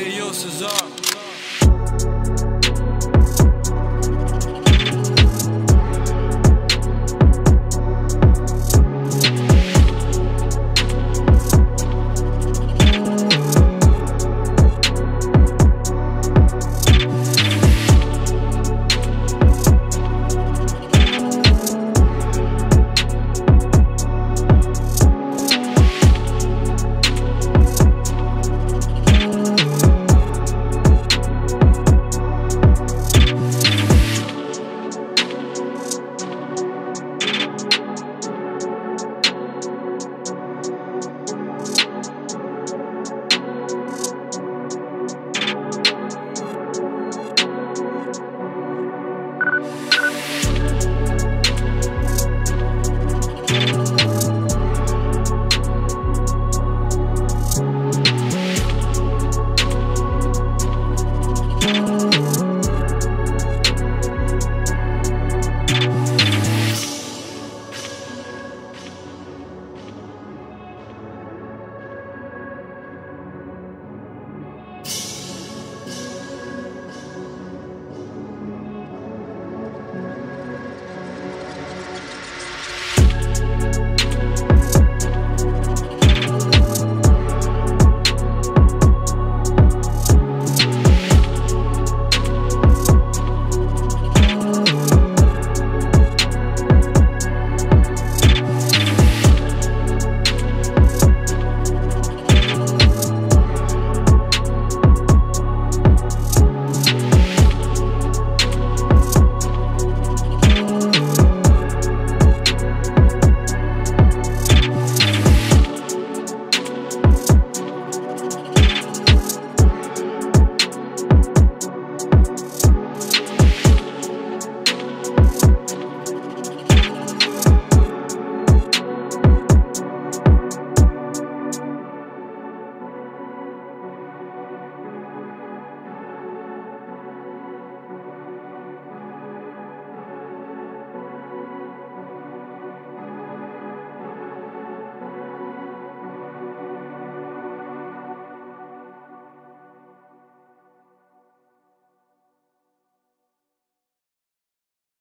Hey yo, Cesar.